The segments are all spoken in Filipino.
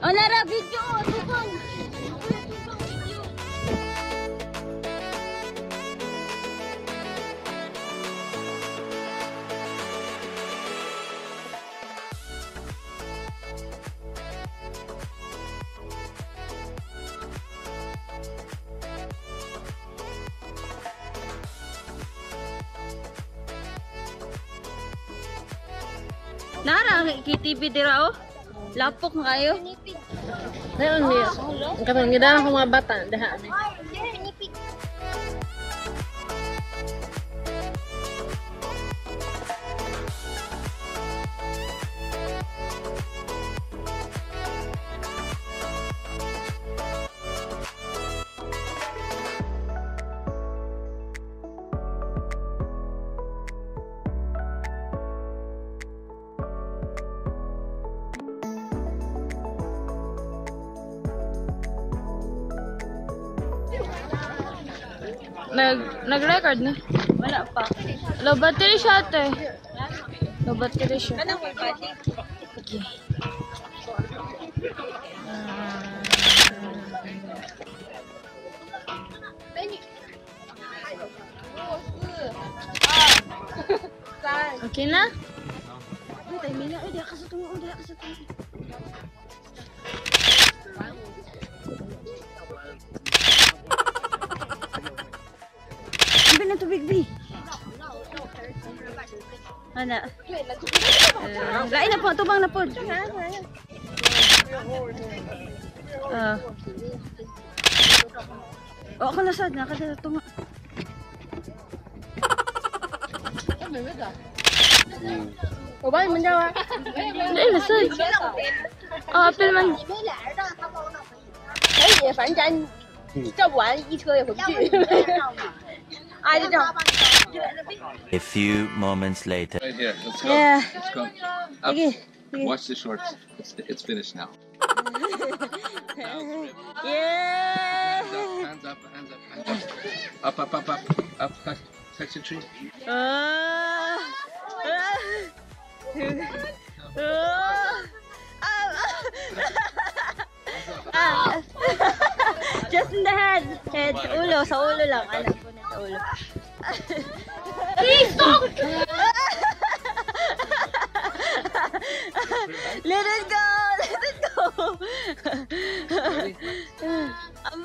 O nara video o tubang. Nara, KTV dira o. Lapok nga kayo. Ngayon niya. Ang katong gidala ko mga bata. Daha. Nag, nag-record na? Wala pa. Low battery siya ate. Low battery siya. Okay. Okay na? Ibi na tubig, Rigby Ano? Lain na po, tubang na po. Uh. Oh, ako nasad na, kasi tunga. Ủa bác mình đâu ạ? Đấy là sơn Ờ, bên mình Thế gì phản tranh Cho quả y chơi hồi chuyện I don't. A few moments later. Right here. Let's go. Yeah. Let's go. Up. Okay. Watch the shorts. It's, it's finished now. now yeah. Hands up. Hands up. Hands up. Hands up. Up. Up. Up. Up. Up. Touch, touch the tree. Uh, uh, uh, uh, uh, just in the head. Oh head. Ulo. Sa ulo lang. Ano. Paolo. Cristo! Let it go! Let it go! I'm.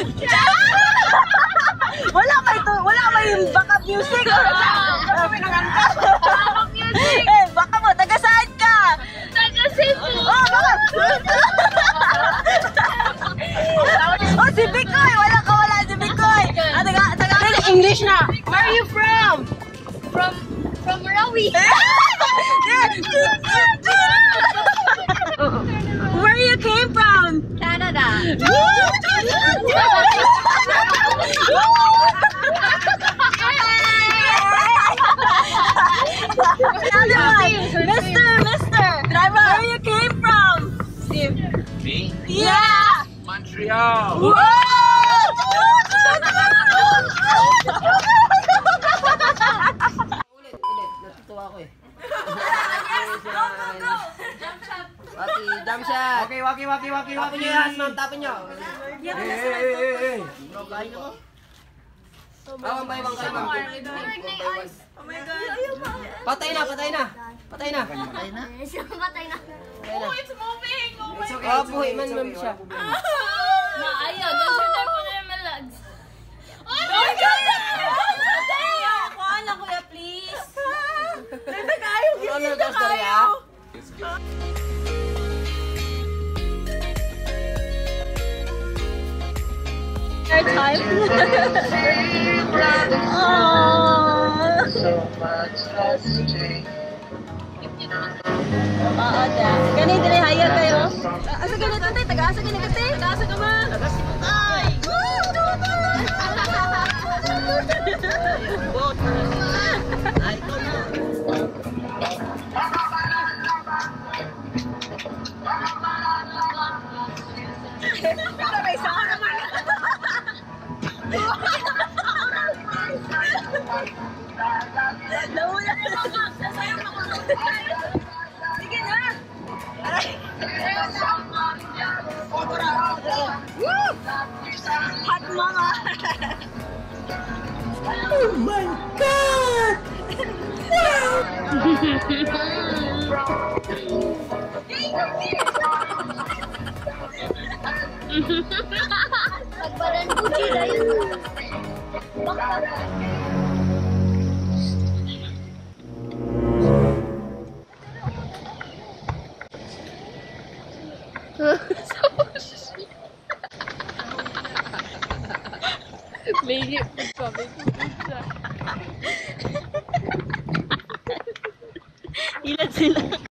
wala may to, wala may backup music. Wala may music! Eh, baka mo, taga saan ka? Taga Cebu! Oh, baka. oh, si Bikoy. Wala ka, wala si Bikoy. Ah, taga, taga. English na. Where are you from? From, from Marawi! Where you came from? Canada! Mister, Mister. Driver. Where you came from? Steve. Me? Yeah. Montreal. Whoa! Ulit, ulit. Natutuwa ko eh. Waki, jump shot. Okay, waki, waki, waki, waki. Tapin nyo nyo. Kain ako. Ah, kayo, ma'am. One by one. Patay na, patay na. Patay na. Patay na? Patay na. Patay na. It's moving! Oh my Ah, buhay man, ma'am siya. Na, ayaw. Doon sa tayo po na yung malags. Oh my God! Na, kuya, please. Ano ka, story, ah? Your time. Oo, da. Gani, dili haya kayo. Asa gani, tatay? Taga-asa gani kasi? Taga-asa ka man. Ay! Nauna Sige na. Woo! Hot mama. Pagbaran Gucci na yun. Baby, Ilan sila?